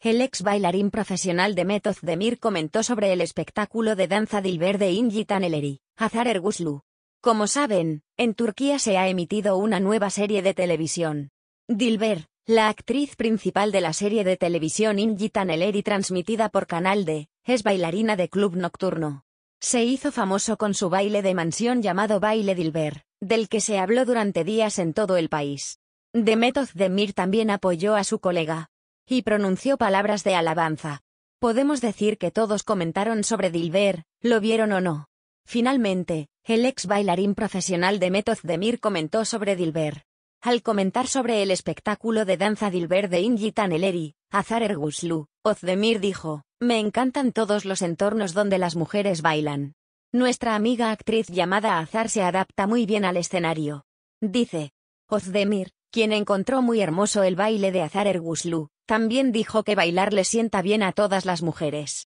el ex bailarín profesional de Method Demir comentó sobre el espectáculo de danza Dilber de Ingi Taneleri, Azar Erguslu. Como saben, en Turquía se ha emitido una nueva serie de televisión. Dilber, la actriz principal de la serie de televisión Ingi Taneleri transmitida por Canal D, es bailarina de club nocturno. Se hizo famoso con su baile de mansión llamado Baile Dilber, del que se habló durante días en todo el país. Demetod Demir también apoyó a su colega, y pronunció palabras de alabanza. Podemos decir que todos comentaron sobre Dilber, lo vieron o no. Finalmente, el ex bailarín profesional de Method Demir comentó sobre Dilber. Al comentar sobre el espectáculo de danza Dilber de Ingi Taneleri, Azar Erguslu, Ozdemir dijo, me encantan todos los entornos donde las mujeres bailan. Nuestra amiga actriz llamada Azar se adapta muy bien al escenario. Dice. Ozdemir, quien encontró muy hermoso el baile de Azar Erguslu, también dijo que bailar le sienta bien a todas las mujeres.